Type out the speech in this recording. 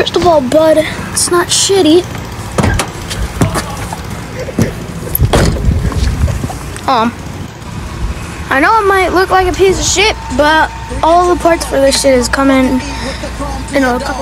First of all, bud, it's not shitty. Um, I know it might look like a piece of shit, but all the parts for this shit is coming in a couple.